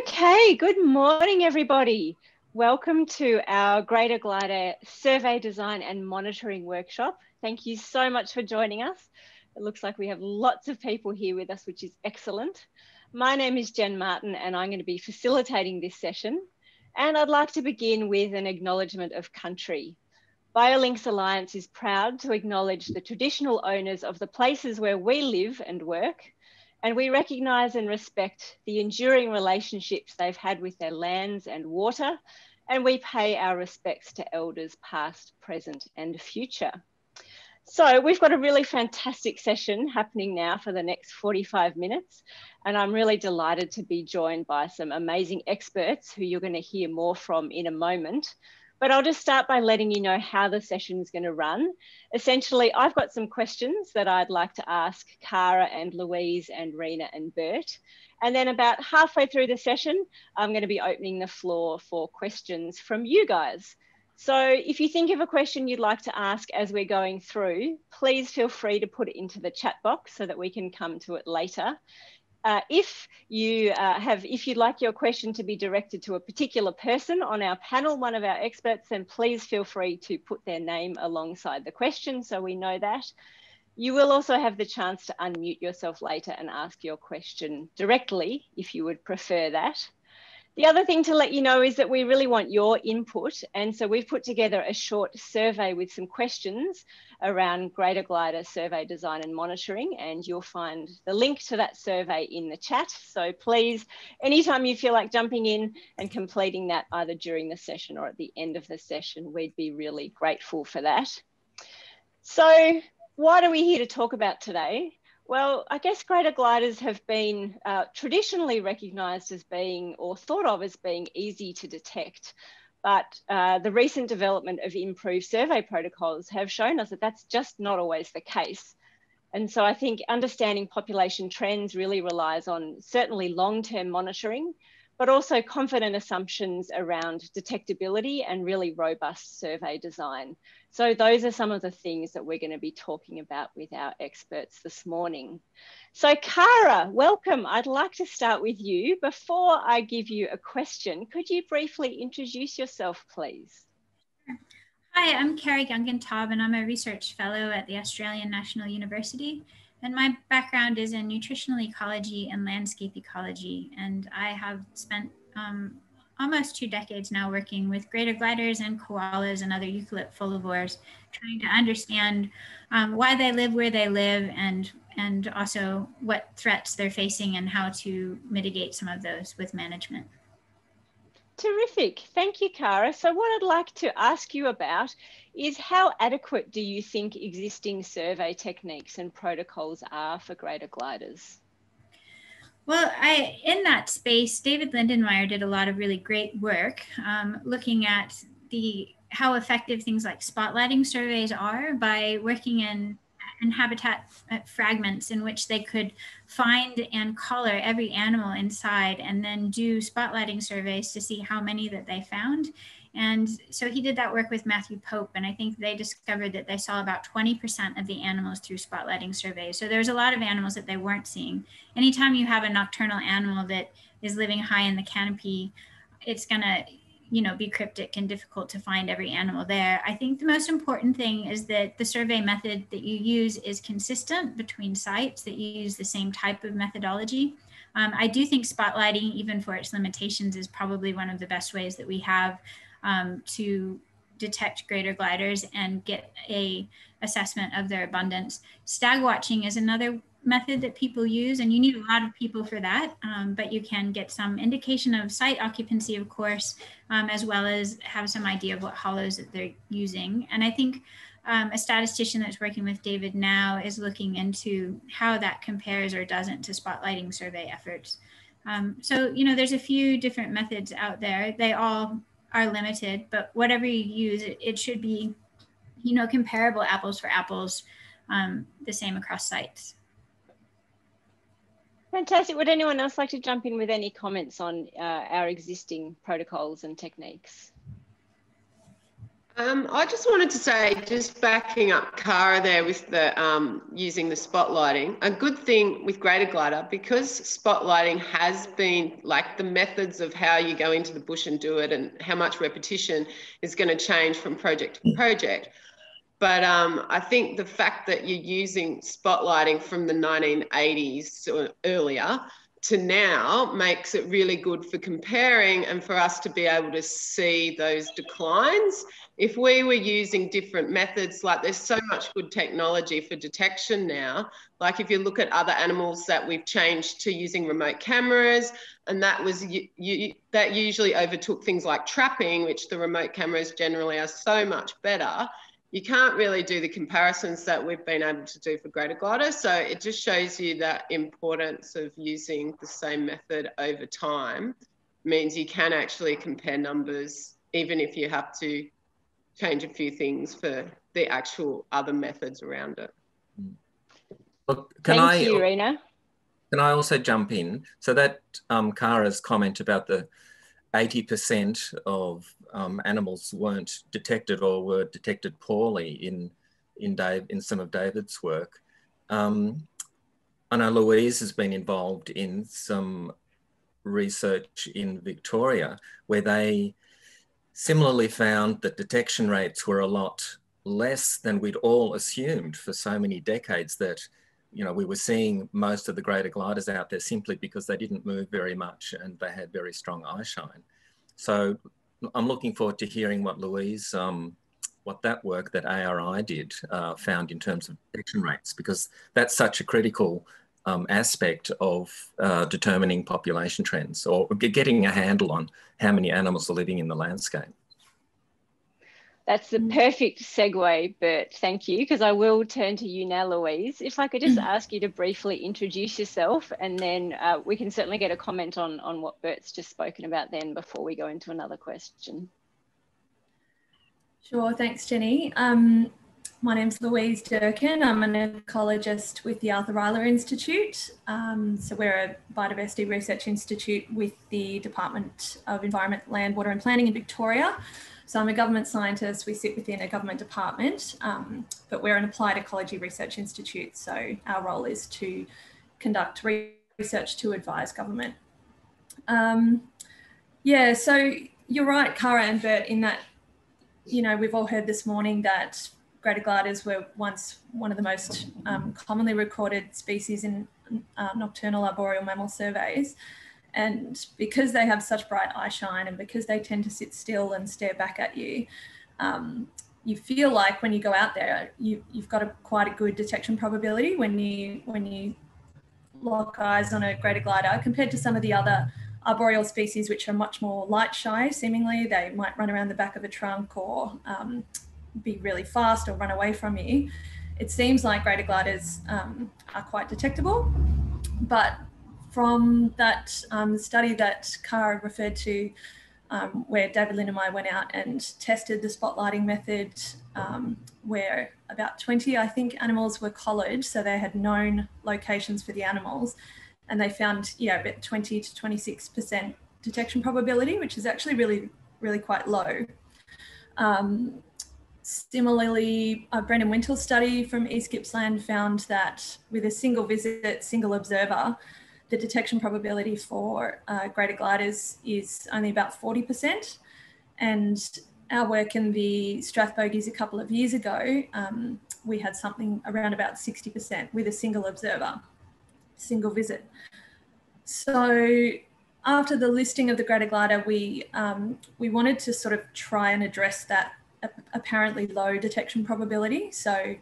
Okay, good morning, everybody. Welcome to our Greater Glider Survey Design and Monitoring Workshop. Thank you so much for joining us. It looks like we have lots of people here with us, which is excellent. My name is Jen Martin and I'm going to be facilitating this session. And I'd like to begin with an acknowledgement of country. BioLinks Alliance is proud to acknowledge the traditional owners of the places where we live and work, and we recognise and respect the enduring relationships they've had with their lands and water, and we pay our respects to elders past, present and future. So we've got a really fantastic session happening now for the next 45 minutes. And I'm really delighted to be joined by some amazing experts who you're going to hear more from in a moment. But I'll just start by letting you know how the session is going to run. Essentially, I've got some questions that I'd like to ask Kara and Louise and Rena and Bert. And then about halfway through the session, I'm going to be opening the floor for questions from you guys. So if you think of a question you'd like to ask as we're going through, please feel free to put it into the chat box so that we can come to it later. Uh, if you uh, have, if you'd like your question to be directed to a particular person on our panel, one of our experts, then please feel free to put their name alongside the question so we know that. You will also have the chance to unmute yourself later and ask your question directly if you would prefer that. The other thing to let you know is that we really want your input. And so we've put together a short survey with some questions around Greater Glider survey design and monitoring. And you'll find the link to that survey in the chat. So please, anytime you feel like jumping in and completing that either during the session or at the end of the session, we'd be really grateful for that. So what are we here to talk about today? Well, I guess greater gliders have been uh, traditionally recognised as being or thought of as being easy to detect. But uh, the recent development of improved survey protocols have shown us that that's just not always the case. And so I think understanding population trends really relies on certainly long-term monitoring, but also confident assumptions around detectability and really robust survey design. So those are some of the things that we're going to be talking about with our experts this morning. So Kara, welcome. I'd like to start with you. Before I give you a question, could you briefly introduce yourself, please? Hi, I'm Kara Youngentob and I'm a research fellow at the Australian National University. And my background is in nutritional ecology and landscape ecology. And I have spent um, almost two decades now working with greater gliders and koalas and other eucalypt folivores, trying to understand um, why they live where they live and, and also what threats they're facing and how to mitigate some of those with management. Terrific. Thank you, Kara. So what I'd like to ask you about is how adequate do you think existing survey techniques and protocols are for greater gliders? Well, I in that space, David Lindenmayer did a lot of really great work um, looking at the how effective things like spotlighting surveys are by working in and habitat uh, fragments in which they could find and color every animal inside and then do spotlighting surveys to see how many that they found. And so he did that work with Matthew Pope, and I think they discovered that they saw about 20% of the animals through spotlighting surveys. So there's a lot of animals that they weren't seeing. Anytime you have a nocturnal animal that is living high in the canopy, it's going to you know be cryptic and difficult to find every animal there. I think the most important thing is that the survey method that you use is consistent between sites that you use the same type of methodology. Um, i do think spotlighting even for its limitations is probably one of the best ways that we have um, to detect greater gliders and get a assessment of their abundance. Stag watching is another method that people use, and you need a lot of people for that, um, but you can get some indication of site occupancy, of course, um, as well as have some idea of what hollows that they're using. And I think um, a statistician that's working with David now is looking into how that compares or doesn't to spotlighting survey efforts. Um, so, you know, there's a few different methods out there. They all are limited, but whatever you use, it, it should be, you know, comparable apples for apples, um, the same across sites. Fantastic. Would anyone else like to jump in with any comments on uh, our existing protocols and techniques? Um, I just wanted to say, just backing up Kara there with the um, using the spotlighting, a good thing with Greater Glider because spotlighting has been like the methods of how you go into the bush and do it and how much repetition is going to change from project to project. But um, I think the fact that you're using spotlighting from the 1980s or earlier to now makes it really good for comparing and for us to be able to see those declines. If we were using different methods, like there's so much good technology for detection now. Like if you look at other animals that we've changed to using remote cameras, and that was you, you, that usually overtook things like trapping, which the remote cameras generally are so much better you can't really do the comparisons that we've been able to do for greater glider. So it just shows you that importance of using the same method over time means you can actually compare numbers, even if you have to change a few things for the actual other methods around it. Look, can Thank I, you, Rena. Can I also jump in? So that um, Kara's comment about the 80% of um, animals weren't detected or were detected poorly in, in, Dave, in some of David's work. Um, I know Louise has been involved in some research in Victoria where they similarly found that detection rates were a lot less than we'd all assumed for so many decades that you know, we were seeing most of the greater gliders out there simply because they didn't move very much and they had very strong eye shine. So I'm looking forward to hearing what Louise, um, what that work that ARI did uh, found in terms of detection rates, because that's such a critical um, aspect of uh, determining population trends or getting a handle on how many animals are living in the landscape. That's the perfect segue, Bert. Thank you, because I will turn to you now, Louise. If I could just ask you to briefly introduce yourself, and then uh, we can certainly get a comment on, on what Bert's just spoken about then before we go into another question. Sure, thanks, Jenny. Um, my name's Louise Durkin. I'm an ecologist with the Arthur Rylah Institute. Um, so we're a biodiversity research institute with the Department of Environment, Land, Water and Planning in Victoria. So I'm a government scientist. We sit within a government department, um, but we're an applied ecology research institute. So our role is to conduct research to advise government. Um, yeah, so you're right, Kara and Bert, in that, you know, we've all heard this morning that greater gliders were once one of the most um, commonly recorded species in uh, nocturnal arboreal mammal surveys. And because they have such bright eye shine and because they tend to sit still and stare back at you, um, you feel like when you go out there, you, have got a quite a good detection probability when you when you lock eyes on a greater glider compared to some of the other arboreal species which are much more light shy. Seemingly, they might run around the back of a trunk or um, be really fast or run away from you. It seems like greater gliders um, are quite detectable, but from that um, study that Kara referred to, um, where David Lindenmayer went out and tested the spotlighting method, um, where about 20, I think, animals were collared, so they had known locations for the animals, and they found, yeah, about 20 to 26% detection probability, which is actually really, really quite low. Um, similarly, uh, Brendan Wintle's study from East Gippsland found that with a single visit, single observer, the detection probability for uh, greater gliders is only about 40%. And our work in the Strathbogies a couple of years ago, um, we had something around about 60% with a single observer, single visit. So after the listing of the greater glider, we, um, we wanted to sort of try and address that apparently low detection probability. So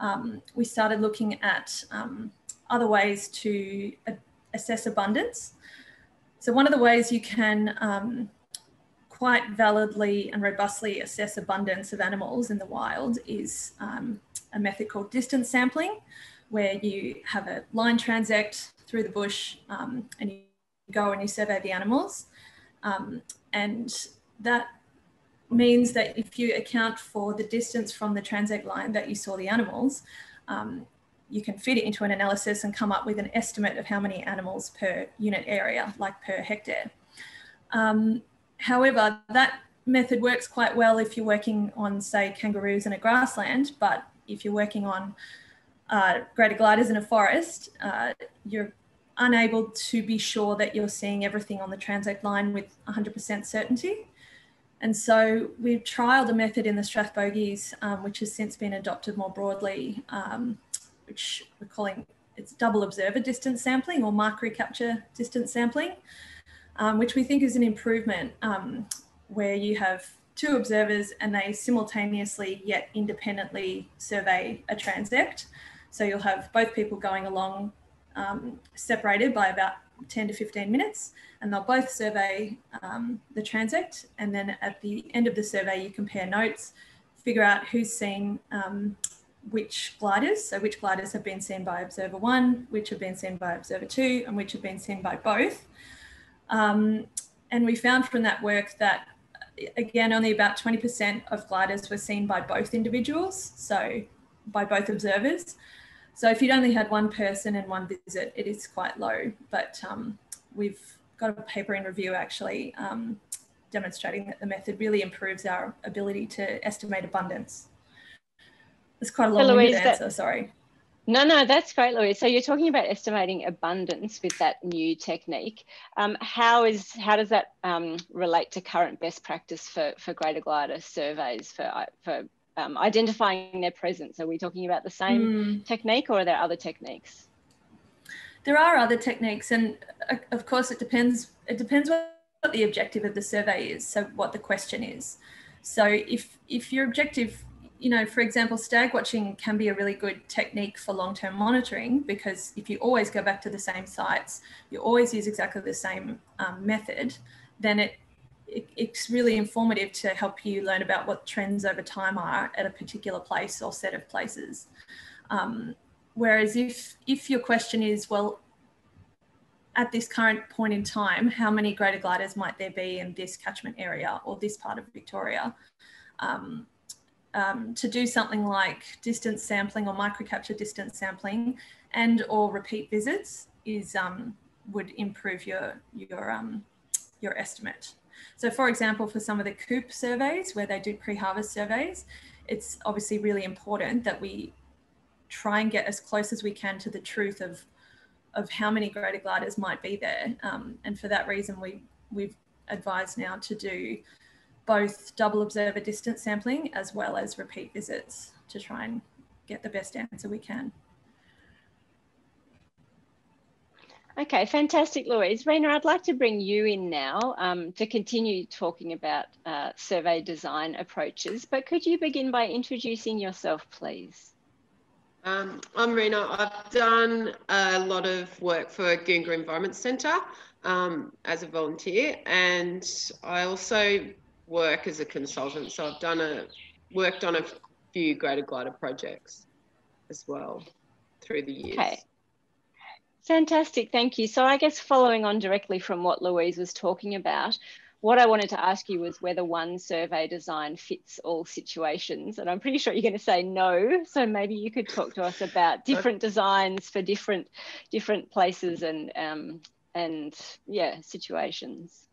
um, we started looking at um, other ways to assess abundance. So one of the ways you can um, quite validly and robustly assess abundance of animals in the wild is um, a method called distance sampling, where you have a line transect through the bush um, and you go and you survey the animals. Um, and that means that if you account for the distance from the transect line that you saw the animals, um, you can fit it into an analysis and come up with an estimate of how many animals per unit area, like per hectare. Um, however, that method works quite well if you're working on, say, kangaroos in a grassland, but if you're working on uh, greater gliders in a forest, uh, you're unable to be sure that you're seeing everything on the transect line with 100% certainty. And so we've trialled a method in the Strathbogies, um, which has since been adopted more broadly, um, which we're calling it's double observer distance sampling or mark recapture distance sampling, um, which we think is an improvement um, where you have two observers and they simultaneously yet independently survey a transect. So you'll have both people going along um, separated by about 10 to 15 minutes and they'll both survey um, the transect and then at the end of the survey you compare notes figure out who's seen um, which gliders so which gliders have been seen by observer one which have been seen by observer two and which have been seen by both um, and we found from that work that again only about 20% of gliders were seen by both individuals so by both observers so if you'd only had one person and one visit, it is quite low. But um, we've got a paper in review actually um, demonstrating that the method really improves our ability to estimate abundance. It's quite a long Louise, answer, that, sorry. No, no, that's great, Louise. So you're talking about estimating abundance with that new technique. Um, how is how does that um, relate to current best practice for for greater glider surveys for for um, identifying their presence. Are we talking about the same mm. technique or are there other techniques? There are other techniques, and uh, of course, it depends. It depends what the objective of the survey is. So, what the question is. So, if if your objective, you know, for example, stag watching can be a really good technique for long-term monitoring because if you always go back to the same sites, you always use exactly the same um, method, then it it, it's really informative to help you learn about what trends over time are at a particular place or set of places. Um, whereas if if your question is, well, at this current point in time, how many greater gliders might there be in this catchment area or this part of Victoria? Um, um, to do something like distance sampling or mark recapture distance sampling and or repeat visits is um, would improve your your um, your estimate. So for example, for some of the coupe surveys where they do pre-harvest surveys, it's obviously really important that we try and get as close as we can to the truth of of how many greater gliders might be there. Um, and for that reason, we we've advised now to do both double observer distance sampling as well as repeat visits to try and get the best answer we can. Okay, fantastic, Louise. Rena, I'd like to bring you in now um, to continue talking about uh, survey design approaches, but could you begin by introducing yourself, please? Um, I'm Rena. I've done a lot of work for Goongerah Environment Centre um, as a volunteer, and I also work as a consultant. So I've done a worked on a few greater glider projects as well through the years. Okay. Fantastic, thank you. So I guess following on directly from what Louise was talking about, what I wanted to ask you was whether one survey design fits all situations. And I'm pretty sure you're going to say no. So maybe you could talk to us about different designs for different different places and um, and yeah, situations.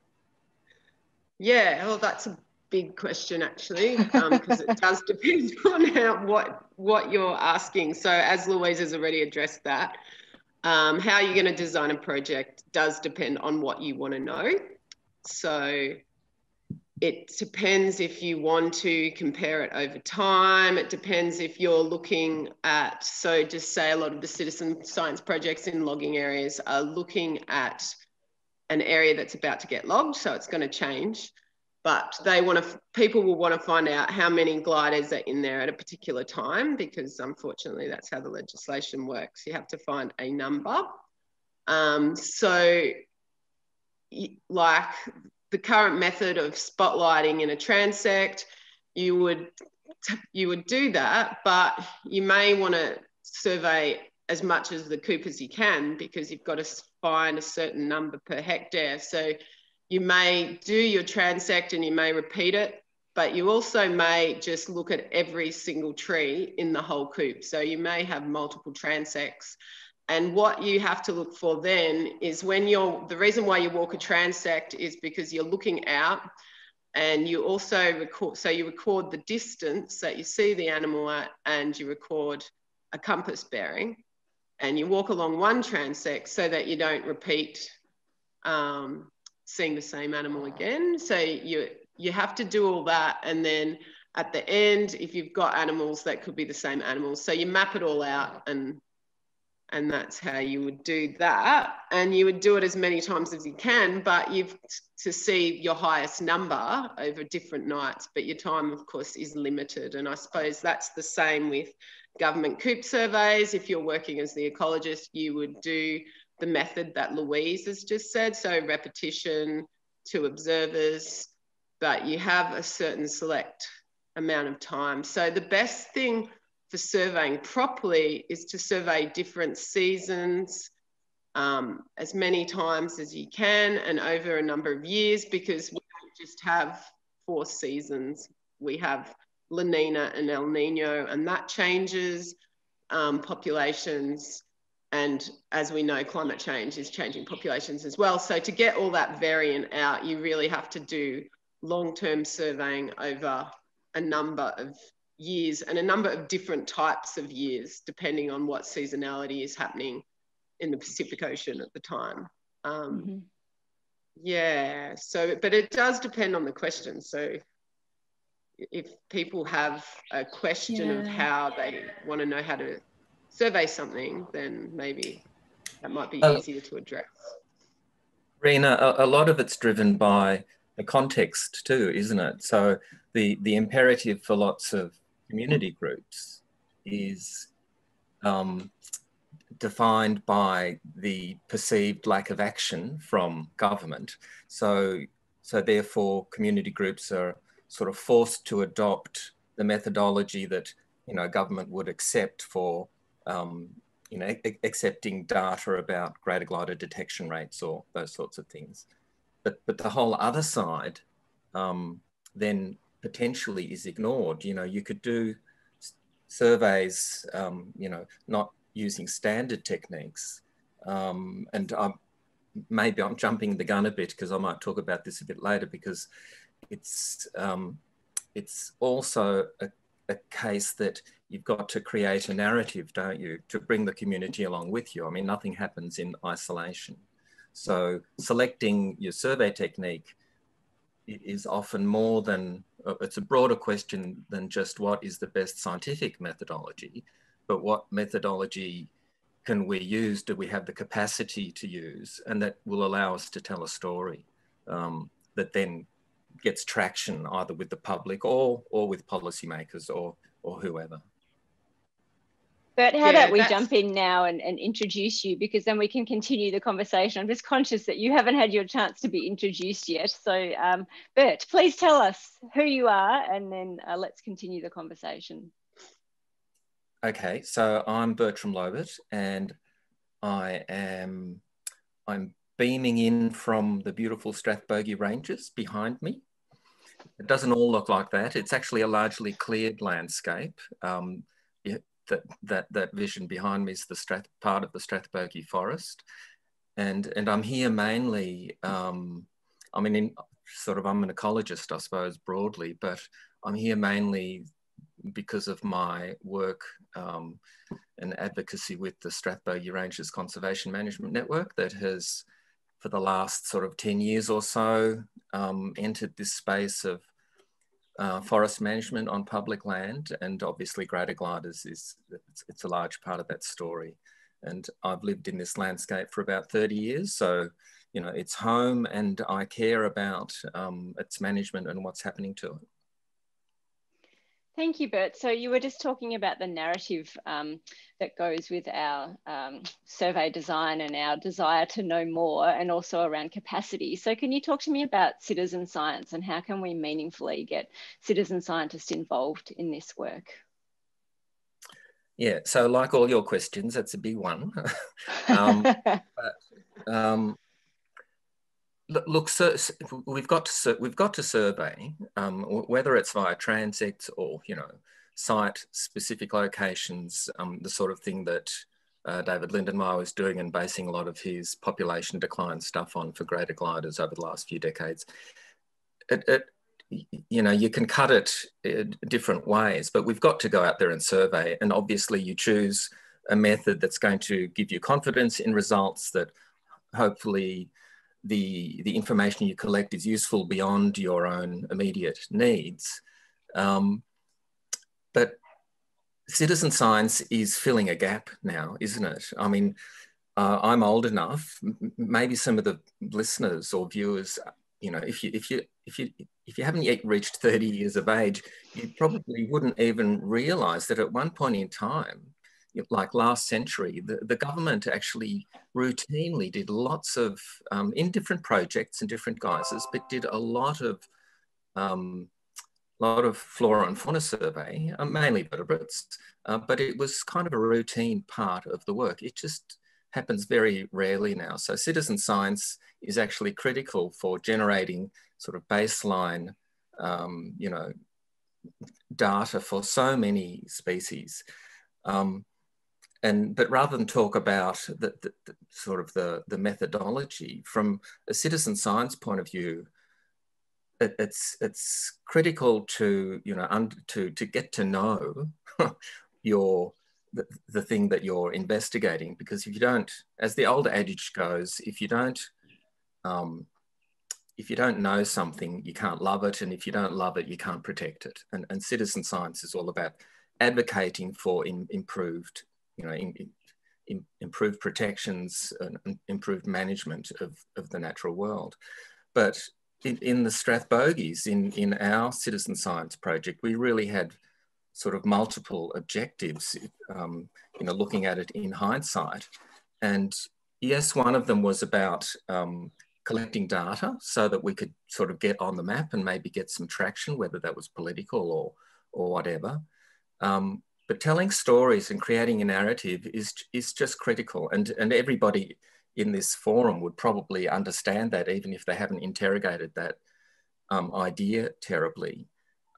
Yeah, well, that's a big question actually, because um, it does depend on how what what you're asking. So as Louise has already addressed that, um, how you're going to design a project does depend on what you want to know. So it depends if you want to compare it over time. It depends if you're looking at, so just say a lot of the citizen science projects in logging areas are looking at an area that's about to get logged, so it's going to change. But they want to people will want to find out how many gliders are in there at a particular time because unfortunately that's how the legislation works. You have to find a number. Um, so like the current method of spotlighting in a transect you would you would do that but you may want to survey as much as the coupe as you can because you've got to find a certain number per hectare so you may do your transect and you may repeat it, but you also may just look at every single tree in the whole coupe. So you may have multiple transects. And what you have to look for then is when you're, the reason why you walk a transect is because you're looking out and you also record, so you record the distance that you see the animal at and you record a compass bearing and you walk along one transect so that you don't repeat um, seeing the same animal again. So you, you have to do all that and then at the end, if you've got animals that could be the same animals, so you map it all out and and that's how you would do that and you would do it as many times as you can but you've to see your highest number over different nights but your time of course is limited and i suppose that's the same with government coupe surveys. If you're working as the ecologist you would do the method that louise has just said. So repetition to observers but you have a certain select amount of time. So the best thing for surveying properly is to survey different seasons um, as many times as you can and over a number of years because we don't just have four seasons. We have La Nina and El Nino, and that changes um, populations. And as we know, climate change is changing populations as well. So to get all that variant out, you really have to do long-term surveying over a number of years and a number of different types of years, depending on what seasonality is happening in the Pacific Ocean at the time. Um, mm-hmm. Yeah, so, but it does depend on the question. So if people have a question yeah. of how they want to know how to survey something, then maybe that might be uh, easier to address. Rena, a, a lot of it's driven by the context too, isn't it? So the the imperative for lots of community groups is um, defined by the perceived lack of action from government. So, so therefore, community groups are sort of forced to adopt the methodology that you know government would accept for um, you know accepting data about greater glider detection rates or those sorts of things. But but the whole other side um, then potentially is ignored. You know, you could do surveys, um, you know, not using standard techniques. Um, and I'm, maybe I'm jumping the gun a bit because I might talk about this a bit later because it's, um, it's also a, a case that you've got to create a narrative, don't you, to bring the community along with you. I mean, nothing happens in isolation. So selecting your survey technique is often more than, uh, it's a broader question than just what is the best scientific methodology, but what methodology can we use, do we have the capacity to use, and that will allow us to tell a story um, that then gets traction either with the public or, or with policymakers or, or whoever. But how yeah, about we that's... jump in now and, and introduce you because then we can continue the conversation. I'm just conscious that you haven't had your chance to be introduced yet. So, um, Bert, please tell us who you are and then uh, let's continue the conversation. Okay, so I'm Bertram Lobert and I am I'm beaming in from the beautiful Strathbogie Ranges behind me. It doesn't all look like that. It's actually a largely cleared landscape. Um, that that that vision behind me is the Strath, part of the Strathbogie Forest, and and I'm here mainly. Um, I mean, in, sort of, I'm an ecologist, I suppose, broadly, but I'm here mainly because of my work um, and advocacy with the Strathbogie Ranges Conservation Management Network that has, for the last sort of 10 years or so, um, entered this space of uh, forest management on public land, and obviously Greater Gliders is it's, it's, a large part of that story. And I've lived in this landscape for about 30 years, so you know it's home, and I care about um, its management and what's happening to it. Thank you, Bert. So you were just talking about the narrative um, that goes with our um, survey design and our desire to know more and also around capacity. So can you talk to me about citizen science and how can we meaningfully get citizen scientists involved in this work? Yeah, so like all your questions, that's a big one. um, but, um, look, so, we've got to we've got to survey um, whether it's via transects or you know site specific locations, um, the sort of thing that uh, David Lindenmayer was doing and basing a lot of his population decline stuff on for greater gliders over the last few decades. It, it you know, you can cut it uh, different ways, but we've got to go out there and survey. And obviously you choose a method that's going to give you confidence in results that hopefully the, the information you collect is useful beyond your own immediate needs. Um, but citizen science is filling a gap now, isn't it? I mean, uh, I'm old enough. Maybe some of the listeners or viewers, you know, if you if you if you if you haven't yet reached 30 years of age, you probably wouldn't even realise that at one point in time, like last century, the, the government actually routinely did lots of um, in different projects and different guises, but did a lot of um, lot of flora and fauna survey, uh, mainly vertebrates, uh, but it was kind of a routine part of the work. It just happens very rarely now. So citizen science is actually critical for generating sort of baseline, um, you know, data for so many species. Um, and, but rather than talk about the, the, the, sort of the, the methodology from a citizen science point of view, it, it's it's critical to you know un, to to get to know your the, the thing that you're investigating because if you don't as the old adage goes if you don't um, if you don't know something you can't love it and if you don't love it you can't protect it. And, and citizen science is all about advocating for in, improved you know in, in, improved protections and improved management of, of the natural world but in, in the Strathbogies, in, in our citizen science project, we really had sort of multiple objectives, um, you know, looking at it in hindsight. And yes, one of them was about um, collecting data so that we could sort of get on the map and maybe get some traction, whether that was political or, or whatever. Um, but telling stories and creating a narrative is, is just critical. And, and everybody in this forum would probably understand that even if they haven't interrogated that um, idea terribly.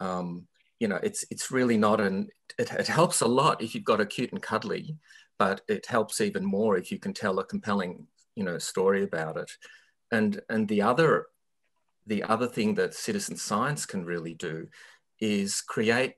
Um, you know, it's, it's really not an, it, it helps a lot if you've got a cute and cuddly, but it helps even more if you can tell a compelling, you know, story about it. And, and the other, the other thing that citizen science can really do is create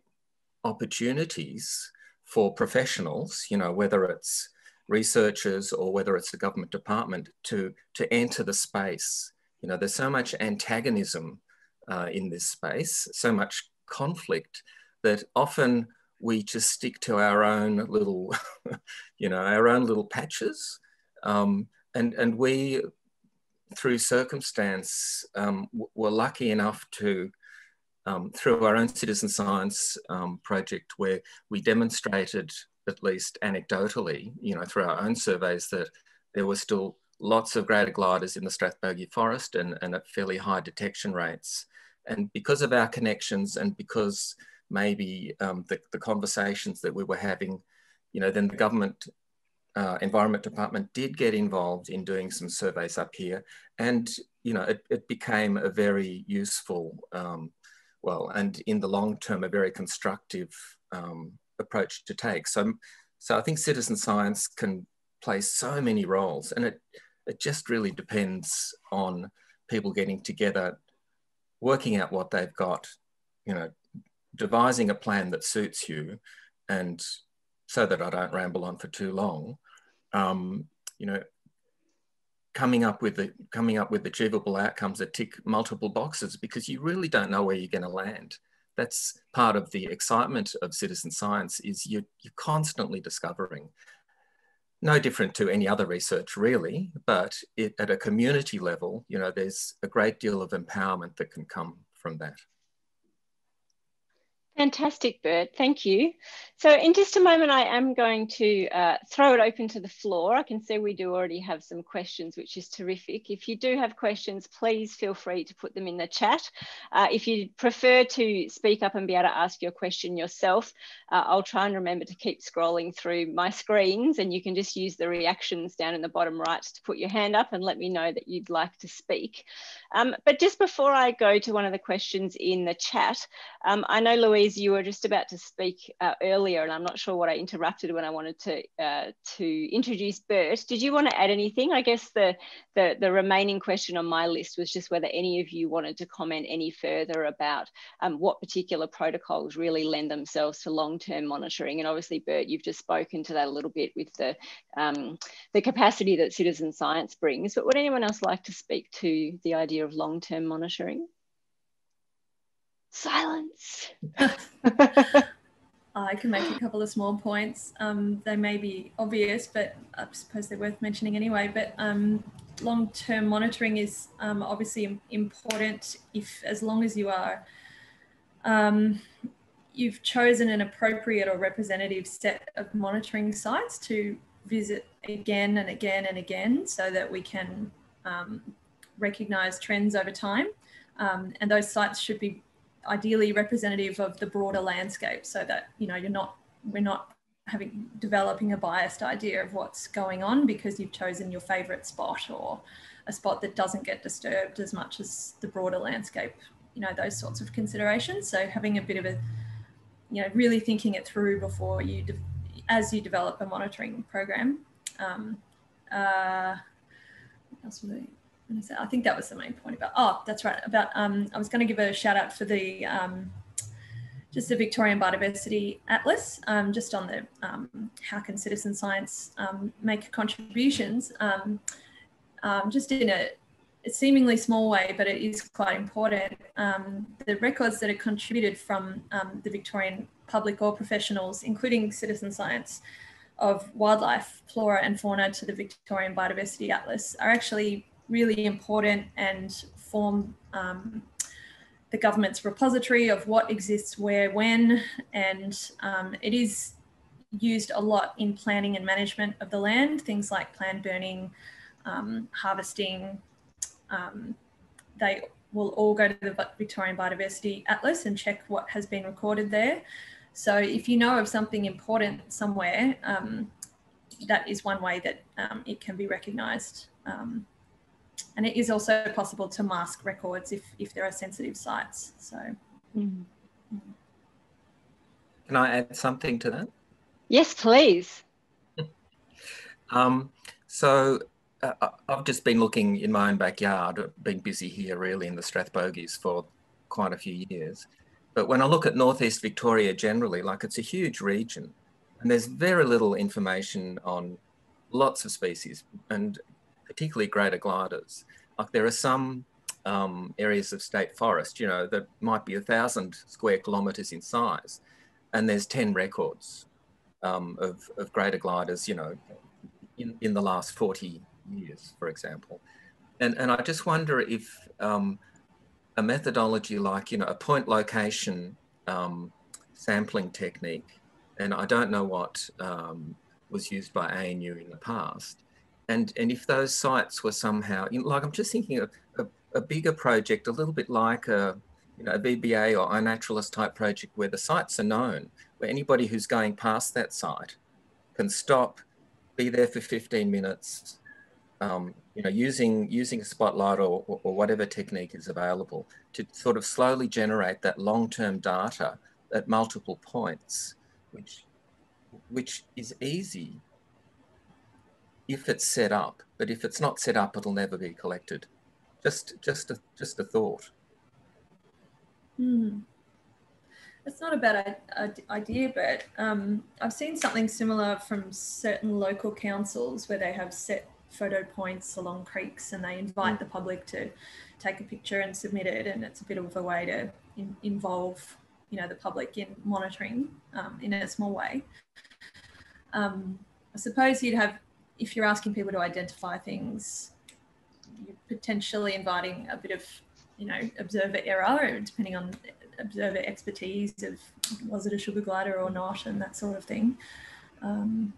opportunities for professionals, you know, whether it's researchers or whether it's the government department to, to enter the space. You know, there's so much antagonism uh, in this space, so much conflict that often we just stick to our own little, you know, our own little patches. Um, and, and we, through circumstance, um, were lucky enough to, um, through our own citizen science um, project where we demonstrated at least anecdotally, you know, through our own surveys that there were still lots of greater gliders in the Strathbogie forest and, and at fairly high detection rates. And because of our connections and because maybe um, the, the, conversations that we were having, you know, then the government uh, environment department did get involved in doing some surveys up here. And, you know, it, it became a very useful, um, well, and in the long term, a very constructive um, approach to take. So, so I think citizen science can play so many roles and it, it just really depends on people getting together, working out what they've got, you know, devising a plan that suits you and so that I don't ramble on for too long, um, you know, coming up with the coming up with achievable outcomes that tick multiple boxes because you really don't know where you're going to land that's part of the excitement of citizen science is you, you're constantly discovering no different to any other research really, but it, at a community level, you know, there's a great deal of empowerment that can come from that. Fantastic, Bert. Thank you. So in just a moment, I am going to uh, throw it open to the floor. I can see we do already have some questions, which is terrific. If you do have questions, please feel free to put them in the chat. Uh, if you prefer to speak up and be able to ask your question yourself, uh, I'll try and remember to keep scrolling through my screens and you can just use the reactions down in the bottom right to put your hand up and let me know that you'd like to speak. Um, but just before I go to one of the questions in the chat, um, I know Louise You were just about to speak uh, earlier, and I'm not sure what I interrupted when I wanted to uh, to introduce Bert. Did you want to add anything? I guess the, the, the remaining question on my list was just whether any of you wanted to comment any further about um, what particular protocols really lend themselves to long-term monitoring. And obviously, Bert, you've just spoken to that a little bit with the um, the capacity that citizen science brings. But would anyone else like to speak to the idea of long-term monitoring? Silence. I can make a couple of small points. Um, they may be obvious, but I suppose they're worth mentioning anyway. But um, long-term monitoring is um, obviously important if, as long as you are, um, you've chosen an appropriate or representative set of monitoring sites to visit again and again and again, so that we can um, recognise trends over time. Um, and those sites should be ideally representative of the broader landscape so that you know you're not we're not having developing a biased idea of what's going on because you've chosen your favorite spot or a spot that doesn't get disturbed as much as the broader landscape you know those sorts of considerations. So having a bit of a you know really thinking it through before you de- as you develop a monitoring program. Um, uh, what else was I I think that was the main point about, oh, that's right. About, um, I was going to give a shout out for the, um, just the Victorian Biodiversity Atlas, um, just on the um, how can citizen science um, make contributions, um, just in a, a, seemingly small way, but it is quite important. the records that are contributed from the Victorian public or professionals, including citizen science, of wildlife, flora and fauna to the Victorian Biodiversity Atlas are actually really important and form um, the government's repository of what exists where, when, and um, it is used a lot in planning and management of the land, things like planned burning, um, harvesting. Um, they will all go to the Victorian Biodiversity Atlas and check what has been recorded there. So if you know of something important somewhere, um, that is one way that um, it can be recognised. And it is also possible to mask records if, if there are sensitive sites. So. Mm. Can I add something to that? Yes, please. um, so uh, I've just been looking in my own backyard, been busy here really in the Strathbogies for quite a few years. But when I look at Northeast Victoria generally, like it's a huge region and there's very little information on lots of species and particularly greater gliders. Like there are some um, areas of state forest, you know, that might be a thousand square kilometres in size, and there's 10 records um, of, of greater gliders, you know, in, in the last 40 years, for example. And, and I just wonder if um, a methodology like, you know, a point location um, sampling technique, and I don't know what um, was used by ANU in the past, and and if those sites were somehow you know, like I'm just thinking of a, a, bigger project, a little bit like a you know a VBA or iNaturalist type project where the sites are known, where anybody who's going past that site can stop, be there for 15 minutes, um, you know, using using a spotlight or, or, whatever technique is available to sort of slowly generate that long-term data at multiple points, which which is easy if it's set up, but if it's not set up, it'll never be collected. Just, just, a, just a thought. Hmm. It's not a bad idea, but um, I've seen something similar from certain local councils where they have set photo points along creeks and they invite mm. the public to take a picture and submit it. And it's a bit of a way to in, involve, you know, the public in monitoring um, in a small way. Um, I suppose you'd have if you're asking people to identify things, you're potentially inviting a bit of, you know, observer error, depending on observer expertise of was it a sugar glider or not, and that sort of thing. Um,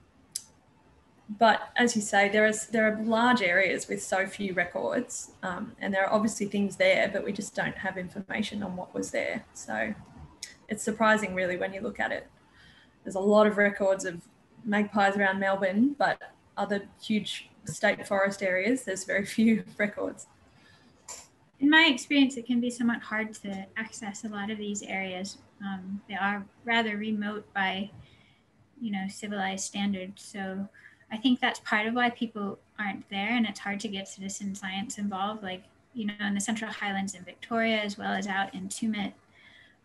but as you say, there is there are large areas with so few records, um, and there are obviously things there, but we just don't have information on what was there. So it's surprising, really, when you look at it. There's a lot of records of magpies around Melbourne, but other huge state forest areas, there's very few records. In my experience, it can be somewhat hard to access a lot of these areas Um, they are rather remote by, you know, civilized standards. So I think that's part of why people aren't there, and it's hard to get citizen science involved. Like you know, in the Central Highlands in Victoria, as well as out in Tumut,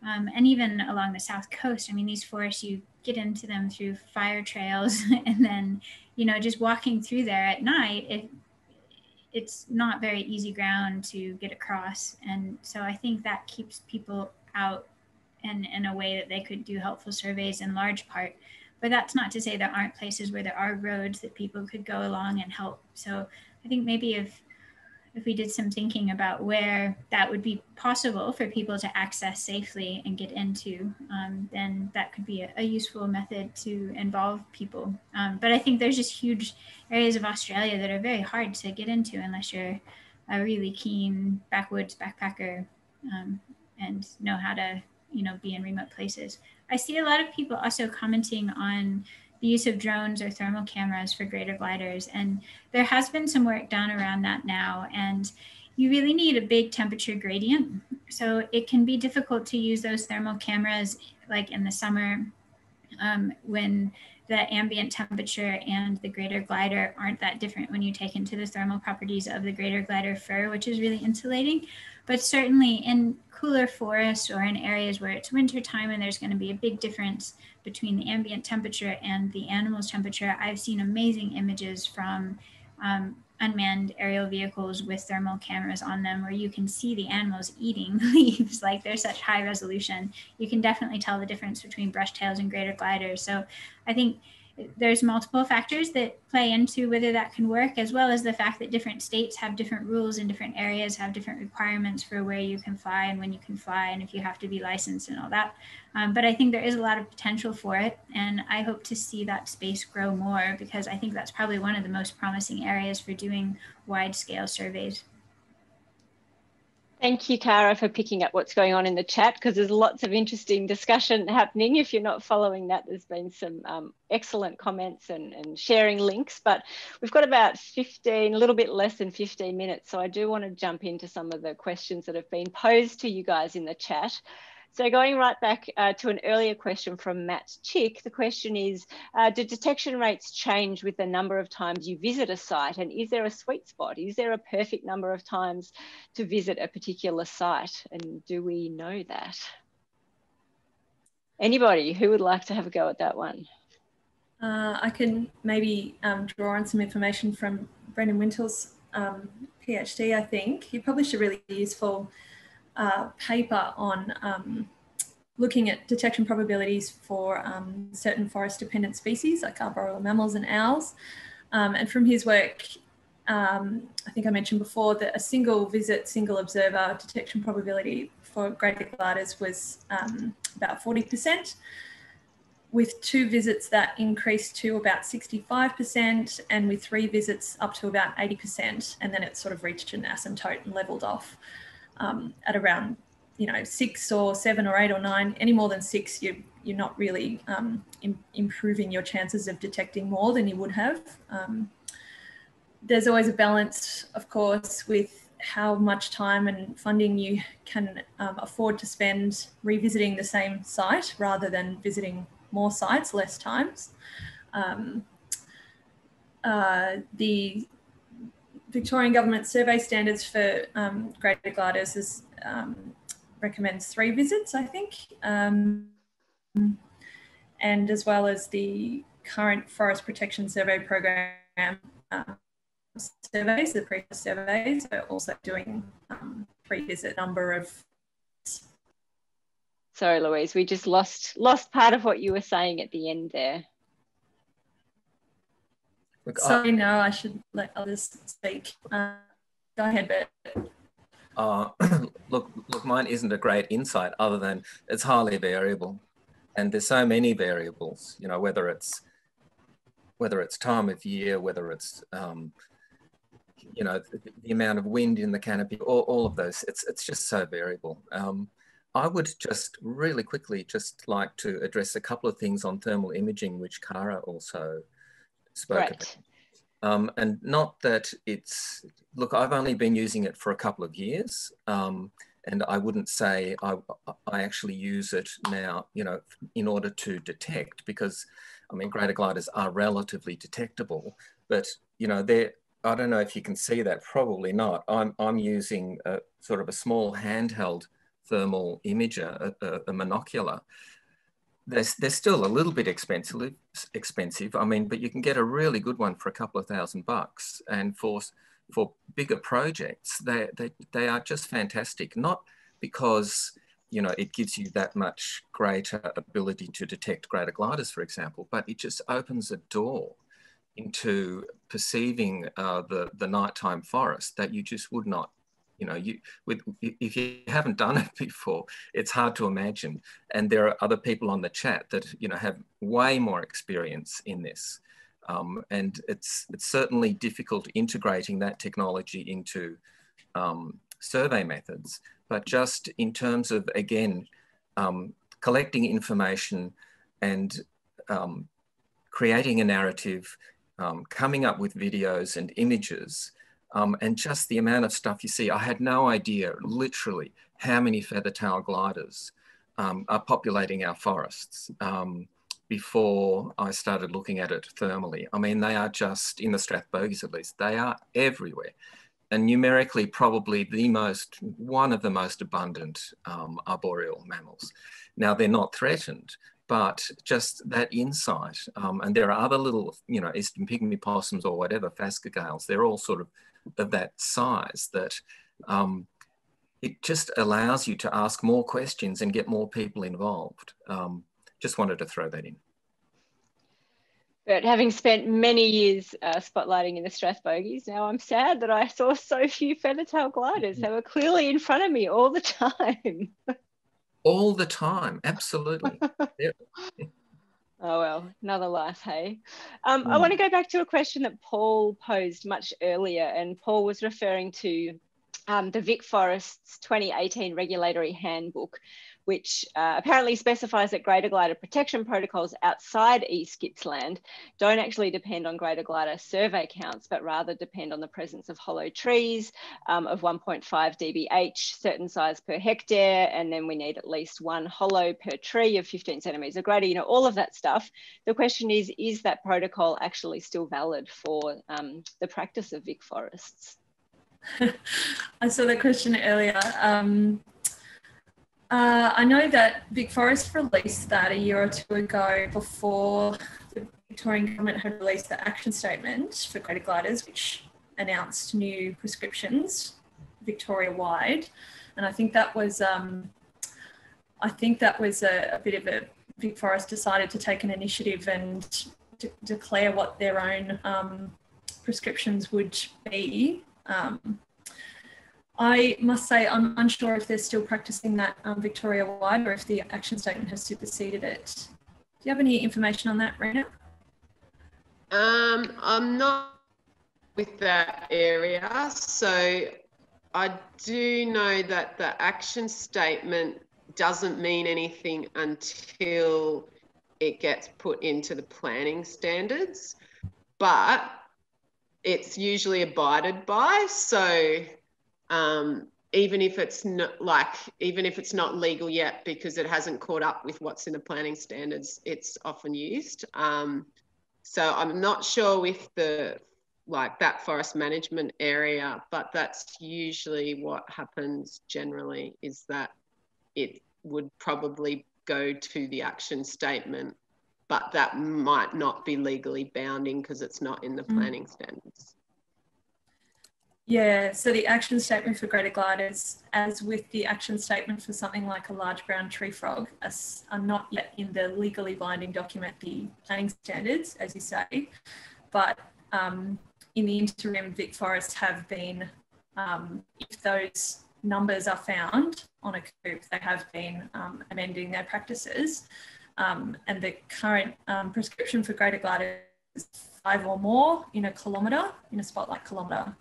um, and even along the south coast. I mean, these forests you get into them through fire trails, and then you know, just walking through there at night, it it's not very easy ground to get across, and so I think that keeps people out in in a way that they could do helpful surveys in large part. But that's not to say there aren't places where there are roads that people could go along and help. So I think maybe if if we did some thinking about where that would be possible for people to access safely and get into, um, then that could be a, a, useful method to involve people. Um, but I think there's just huge areas of Australia that are very hard to get into unless you're a really keen backwoods backpacker um, and know how to, you know, be in remote places. I see a lot of people also commenting on the use of drones or thermal cameras for greater gliders. And there has been some work done around that now. And you really need a big temperature gradient. So it can be difficult to use those thermal cameras like in the summer um, when the ambient temperature and the greater glider aren't that different when you take into the thermal properties of the greater glider fur, which is really insulating. But certainly in cooler forests or in areas where it's winter time and there's going to be a big difference between the ambient temperature and the animal's temperature, I've seen amazing images from um, unmanned aerial vehicles with thermal cameras on them where you can see the animals eating leaves. Like they're such high resolution. You can definitely tell the difference between brush tails and greater gliders. So i think there's multiple factors that play into whether that can work, as well as the fact that different states have different rules in different areas, have different requirements for where you can fly and when you can fly, and if you have to be licensed and all that. Um, but I think there is a lot of potential for it, and I hope to see that space grow more because I think that's probably one of the most promising areas for doing wide scale surveys. Thank you, Kara, for picking up what's going on in the chat because there's lots of interesting discussion happening. If you're not following that, there's been some um, excellent comments and, and sharing links, but we've got about 15, a little bit less than 15 minutes. So I do want to jump into some of the questions that have been posed to you guys in the chat. So going right back uh, to an earlier question from Matt Chick, the question is, uh, do detection rates change with the number of times you visit a site? And is there a sweet spot? Is there a perfect number of times to visit a particular site? And do we know that? Anybody who would like to have a go at that one? Uh, I can maybe um, draw on some information from Brendan Wintle's um, PhD, I think. He published a really useful uh, paper on um, looking at detection probabilities for um, certain forest dependent species like arboreal mammals and owls. Um, and from his work, um, I think I mentioned before that a single visit, single observer detection probability for greater gliders was um, about 40%. With two visits, that increased to about 65%, and with three visits, up to about 80%. And then it sort of reached an asymptote and leveled off um, at around you know six or seven or eight or nine any more than six you you're not really um, Im- improving your chances of detecting more than you would have. Um, there's always a balance of course with how much time and funding you can um, afford to spend revisiting the same site rather than visiting more sites less times. Um, uh, the Victorian Government survey standards for um, greater gliders is, um, recommends three visits, I think, um, and as well as the current Forest Protection Survey Program uh, surveys, the previous surveys, are also doing um, three-visit number of. Sorry, Louise, we just lost lost part of what you were saying at the end there. Look, Sorry, I, no, I should let others speak. Uh, go ahead, Bert. Uh, look, look, mine isn't a great insight other than it's highly variable, and there's so many variables. You know, whether it's whether it's time of year, whether it's um, you know the, the, amount of wind in the canopy, all, all of those. It's it's just so variable. Um, I would just really quickly just like to address a couple of things on thermal imaging, which Kara also spoke right. about. Um, and not that it's, look, I've only been using it for a couple of years. Um, and I wouldn't say I, I actually use it now, you know, in order to detect because, I mean, greater gliders are relatively detectable, but you know, they're I don't know if you can see that, probably not. I'm, I'm using a, sort of a small handheld thermal imager, a, a, a monocular. They're, they're still a little bit expensive, expensive. I mean, but you can get a really good one for a couple of thousand bucks. And for, for bigger projects, they, they, they are just fantastic. Not because you know, it gives you that much greater ability to detect greater gliders, for example, but it just opens a door into perceiving uh, the the nighttime forest that you just would not you know you with if you haven't done it before it's hard to imagine. And there are other people on the chat that you know have way more experience in this. Um, and it's it's certainly difficult integrating that technology into um, survey methods. But just in terms of again um, collecting information and um, creating a narrative um, coming up with videos and images um, and just the amount of stuff you see. I had no idea, literally, how many feather-tail gliders um, are populating our forests um, before I started looking at it thermally. I mean, they are just, in the Strathbogies at least, they are everywhere. And numerically, probably the most, one of the most abundant um, arboreal mammals. Now, they're not threatened, but just that insight. Um, and there are other little, you know, eastern pygmy possums or whatever, phascogales, they're all sort of of that size that um, it just allows you to ask more questions and get more people involved. Um, just wanted to throw that in. But having spent many years uh, spotlighting in the Strathbogies, now I'm sad that I saw so few feathertail gliders. They were clearly in front of me all the time. all the time absolutely oh well another life hey um, mm. i want to go back to a question that paul posed much earlier and paul was referring to um, the VicForests 2018 regulatory handbook which uh, apparently specifies that greater glider protection protocols outside East Gippsland don't actually depend on greater glider survey counts, but rather depend on the presence of hollow trees um, of 1.5 dBH, certain size per hectare, and then we need at least one hollow per tree of 15 centimetres or greater, you know, all of that stuff. The question is, is that protocol actually still valid for um, the practice of VicForests? I saw that question earlier. Um, uh, I know that Big VicForest released that a year or two ago before the Victorian government had released the action statement for greater gliders, which announced new prescriptions Victoria wide. And I think that was, um, I think that was a, a, bit of a, Big VicForest decided to take an initiative and de- declare what their own um, prescriptions would be. Um, I must say, I'm unsure if they're still practicing that um, Victoria wide or if the action statement has superseded it. Do you have any information on that, Rena? Um, I'm not with that area. So I do know that the action statement doesn't mean anything until it gets put into the planning standards, but it's usually abided by. So um, even if it's not like even if it's not legal yet because it hasn't caught up with what's in the planning standards it's often used um, so i'm not sure with the like that forest management area but that's usually what happens generally is that it would probably go to the action statement but that might not be legally bounding because it's not in the mm. planning mm. standards yeah, so the action statement for greater gliders, as with the action statement for something like a large brown tree frog, are not yet in the legally binding document, the planning standards, as you say. But um, in the interim, VicForests have been, um, if those numbers are found on a coupe, they have been um, amending their practices. Um, and the current um, prescription for greater gliders is five or more in a kilometre, in a spotlight kilometre.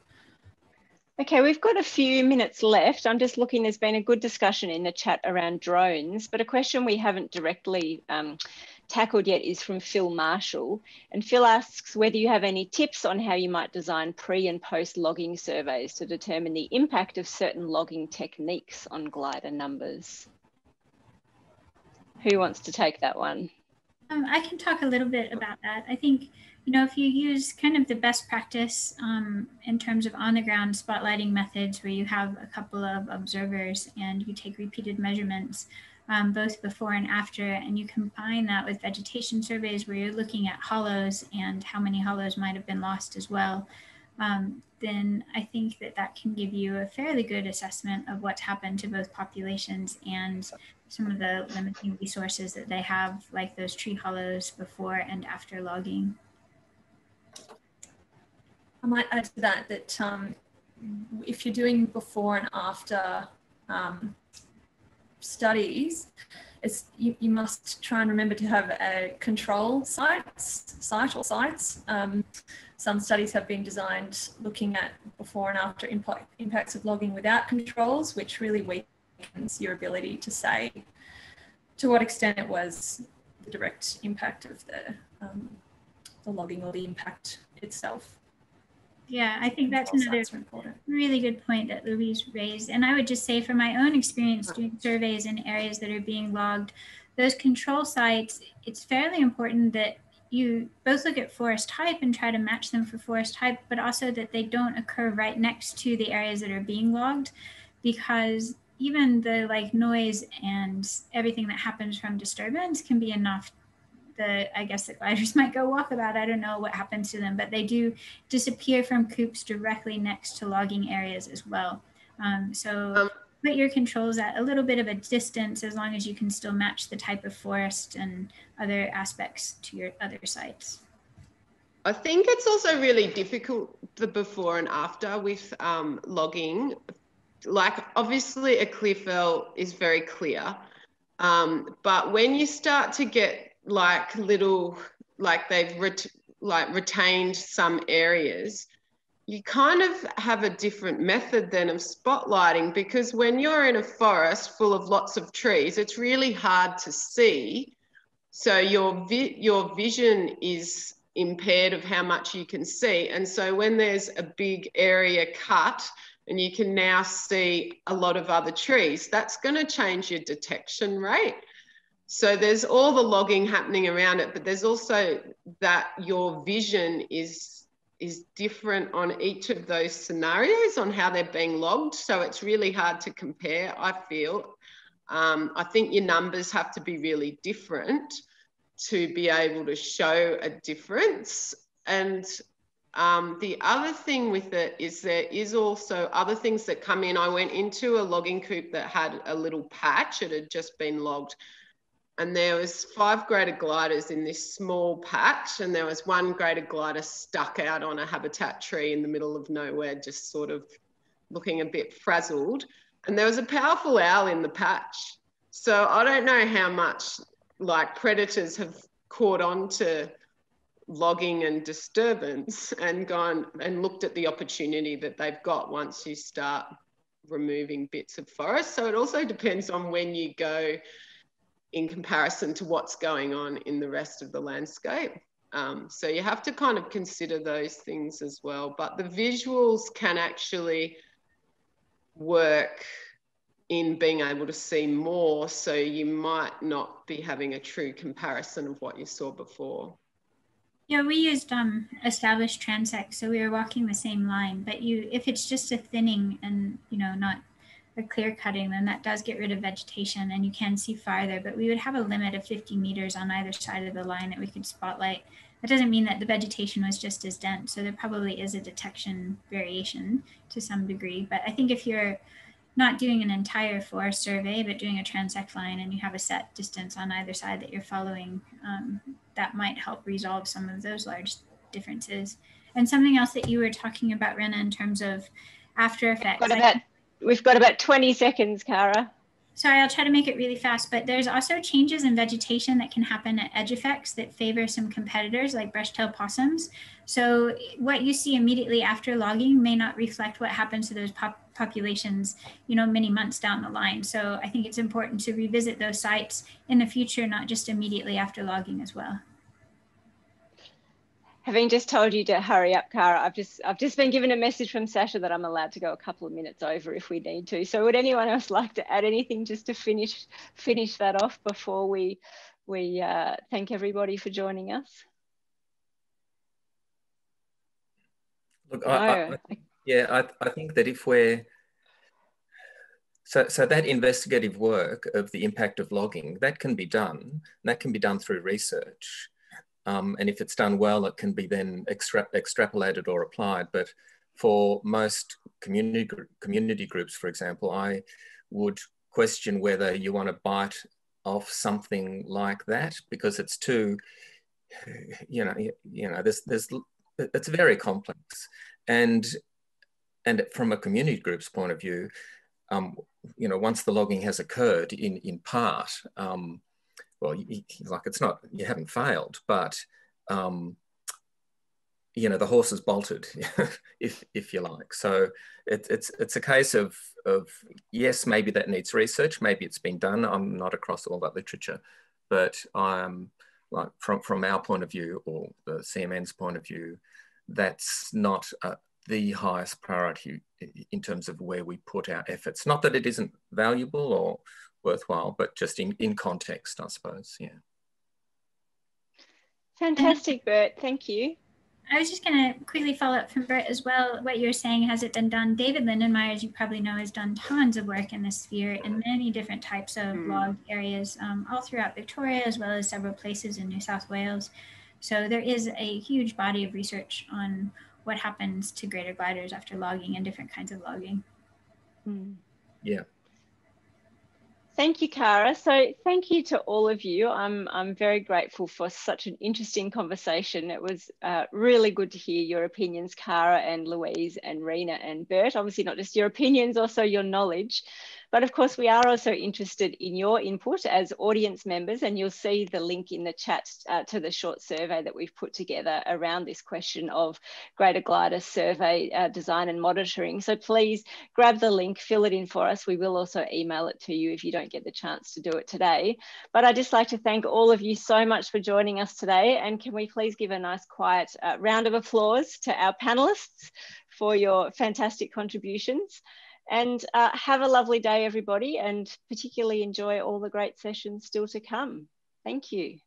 Okay, we've got a few minutes left. I'm just looking, there's been a good discussion in the chat around drones, but a question we haven't directly um, tackled yet is from Phil Marshall. And Phil asks whether you have any tips on how you might design pre and post logging surveys to determine the impact of certain logging techniques on glider numbers. Who wants to take that one? Um, I can talk a little bit about that. I think, you know, if you use kind of the best practice um, in terms of on the ground spotlighting methods where you have a couple of observers and you take repeated measurements, um, both before and after, and you combine that with vegetation surveys where you're looking at hollows and how many hollows might have been lost as well, um, then I think that that can give you a fairly good assessment of what's happened to both populations and some of the limiting resources that they have, like those tree hollows before and after logging. I might add to that that um, if you're doing before and after um, studies, it's, you, you must try and remember to have a control sites, site or sites. Um, some studies have been designed looking at before and after impact, impacts of logging without controls, which really weakens your ability to say to what extent it was the direct impact of the, um, the logging or the impact itself. Yeah, I think that's another really good point that Louise raised. And I would just say from my own experience doing surveys in areas that are being logged, those control sites, it's fairly important that you both look at forest type and try to match them for forest type, but also that they don't occur right next to the areas that are being logged because even the like noise and everything that happens from disturbance can be enough the I guess the gliders might go walkabout. I don't know what happens to them, but they do disappear from coupes directly next to logging areas as well. Um, so um, put your controls at a little bit of a distance as long as you can still match the type of forest and other aspects to your other sites. I think it's also really difficult the before and after with um, logging. Like obviously a clear clearfell is very clear, um, but when you start to get like little, like they've ret- like retained some areas, you kind of have a different method than of spotlighting because when you're in a forest full of lots of trees, it's really hard to see. So your vi- your vision is impaired of how much you can see. And so when there's a big area cut and you can now see a lot of other trees, that's going to change your detection rate. So there's all the logging happening around it, but there's also that your vision is is different on each of those scenarios on how they're being logged. So it's really hard to compare, I feel. Um, I think your numbers have to be really different to be able to show a difference. And um, the other thing with it is there is also other things that come in. I went into a logging coupe that had a little patch. It had just been logged and there was five greater gliders in this small patch and there was one greater glider stuck out on a habitat tree in the middle of nowhere just sort of looking a bit frazzled. And there was a powerful owl in the patch. So i don't know how much like predators have caught on to logging and disturbance and gone and looked at the opportunity that they've got once you start removing bits of forest. So it also depends on when you go in comparison to what's going on in the rest of the landscape. Um, so you have to kind of consider those things as well. But the visuals can actually work in being able to see more. So you might not be having a true comparison of what you saw before. Yeah, we used um, established transects, so we were walking the same line. But you, if it's just a thinning and you know not a clear cutting, then that does get rid of vegetation and you can see farther, but we would have a limit of 50 meters on either side of the line that we could spotlight. That doesn't mean that the vegetation was just as dense. So there probably is a detection variation to some degree. But I think if you're not doing an entire forest survey, but doing a transect line and you have a set distance on either side that you're following, um, that might help resolve some of those large differences. And something else that you were talking about, Rena, in terms of after effects. What about We've got about 20 seconds, Kara. sorry, I'll try to make it really fast, but there's also changes in vegetation that can happen at edge effects that favor some competitors like brush-tailed possums. So what you see immediately after logging may not reflect what happens to those pop populations, you know, many months down the line. So I think it's important to revisit those sites in the future, not just immediately after logging as well having just told you to hurry up, Kara, I've just I've just been given a message from Sasha that I'm allowed to go a couple of minutes over if we need to. So would anyone else like to add anything just to finish finish that off before we we uh, thank everybody for joining us? Look, I, I, yeah, I, I think that if we're so, so that investigative work of the impact of logging that can be done. That can be done through research. Um, and if it's done well, it can be then extra extrapolated or applied. But for most community, community groups, for example, I would question whether you want to bite off something like that because it's too, you know, you know, there's, there's, it's very complex. And, and from a community group's point of view, um, you know, once the logging has occurred in, in part, um, well, you, like it's not, you haven't failed, but um, you know, the horse is bolted, if, if you like. So it, it's, it's a case of, of, yes, maybe that needs research, maybe it's been done. I'm not across all that literature, but um, like from, from our point of view or the CMN's point of view, that's not uh, the highest priority in terms of where we put our efforts. Not that it isn't valuable or worthwhile, but just in, in context, I suppose. Yeah. Fantastic, Bert. Thank you. I was just going to quickly follow up from Bert as well. What you're saying, has it been done? David Lindenmayer, as you probably know, has done tons of work in this sphere in many different types of mm. log areas, um, all throughout Victoria, as well as several places in New South Wales. So there is a huge body of research on what happens to greater gliders after logging and different kinds of logging. Mm. Yeah. Thank you, Kara. So thank you to all of you. I'm, I'm very grateful for such an interesting conversation. It was uh, really good to hear your opinions, Kara and Louise and Rena and Bert. Obviously not just your opinions, also your knowledge. But of course, we are also interested in your input as audience members, and you'll see the link in the chat uh, to the short survey that we've put together around this question of Greater Glider survey uh, design and monitoring. So please grab the link, fill it in for us. We will also email it to you if you don't get the chance to do it today. But I'd just like to thank all of you so much for joining us today. And can we please give a nice quiet uh, round of applause to our panelists for your fantastic contributions. And uh, have a lovely day, everybody, and particularly enjoy all the great sessions still to come. Thank you.